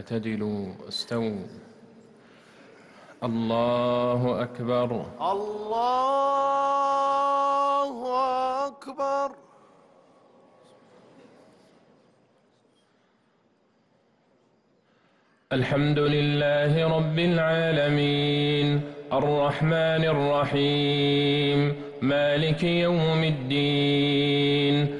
اعتدلوا استووا. الله أكبر. الله أكبر. الحمد لله رب العالمين. الرحمن الرحيم. مالك يوم الدين.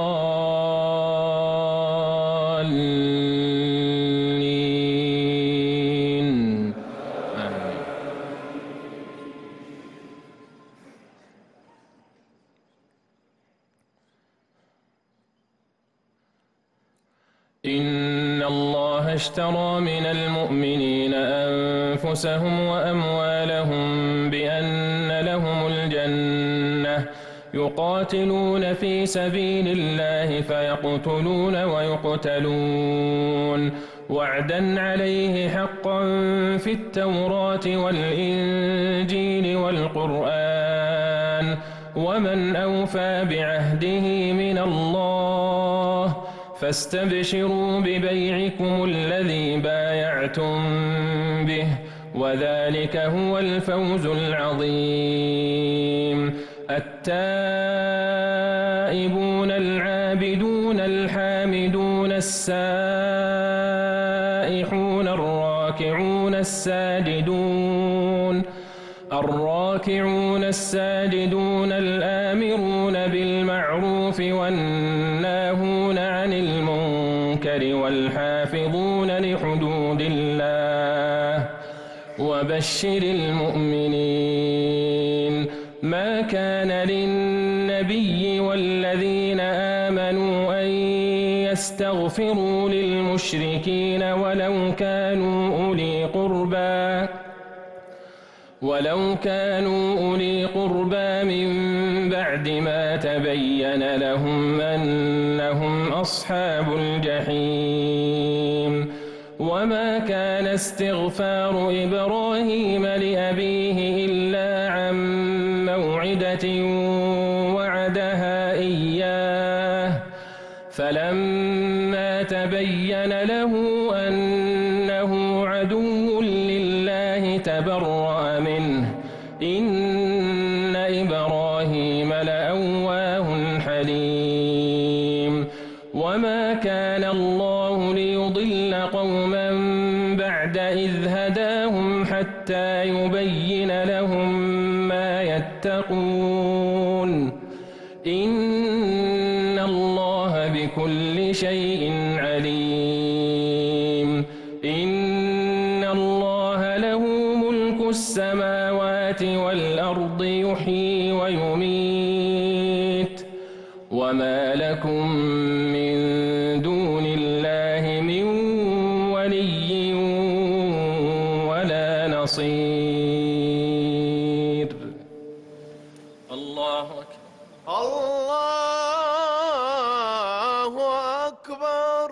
اشترى من المؤمنين أنفسهم وأموالهم بأن لهم الجنة يقاتلون في سبيل الله فيقتلون ويقتلون وعدا عليه حقا في التوراة والإنجيل والقرآن ومن أوفى بعهده من الله فاستبشروا ببيعكم الذي بايعتم به وذلك هو الفوز العظيم. التائبون العابدون الحامدون السائحون الراكعون الساجدون الراكعون الساجدون الآمرون بالمعروف والناهون المنكر والحافظون لحدود الله وبشر المؤمنين. ما كان للنبي والذين آمنوا أن يستغفروا للمشركين ولو كانوا أولي قربى. ولو كانوا أولي قربى من بعد ما تبين لهم أنهم أصحاب الجحيم. وما كان استغفار إبراهيم لأبيه إلا عن موعدة وعدها إياه. فلما تبين له أنه عدو لله تبرأ إن إبراهيم لأواه حليم. وما كان الله ليضل قوما بعد إذ هداهم حتى يبين لهم ما يتقون. إن الله بكل شيء عليم. والأرض يحيي ويميت وما لكم من دون الله من ولي ولا نصير. الله أكبر. الله أكبر.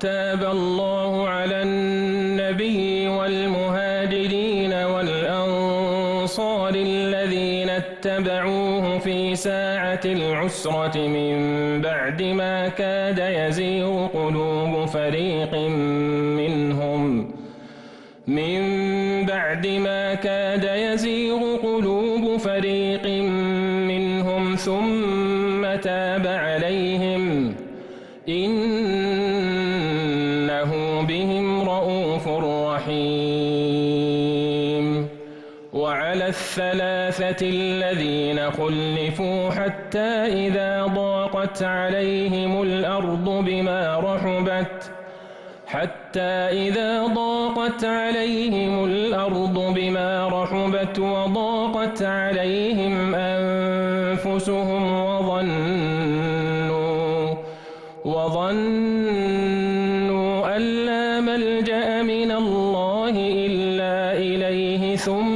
تاب الله على النبي والمهاجرين والأنصار الذين اتبعوه في ساعة العسرة من بعد ما كاد يزيغ قلوب فريق منهم. من بعد ما كاد يزيغ الثلاثة الذين خلفوا حتى إذا ضاقت عليهم الأرض بما رحبت حتى إذا ضاقت عليهم الأرض بما رحبت وضاقت عليهم أنفسهم وظنوا وظنوا أن لا ملجأ من الله إلا إليه ثم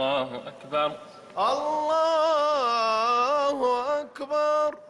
الله أكبر. الله أكبر.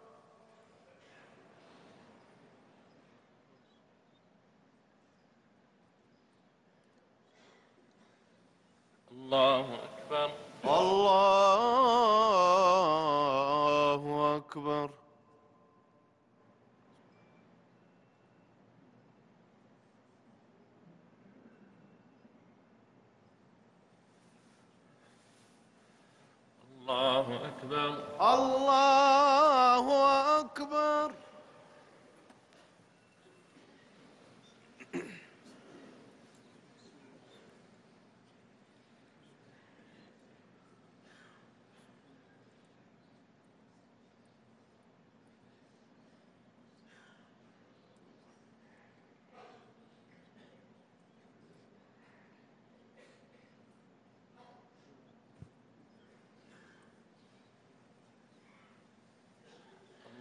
الله أكبر. الله أكبر الله أكبر الله أكبر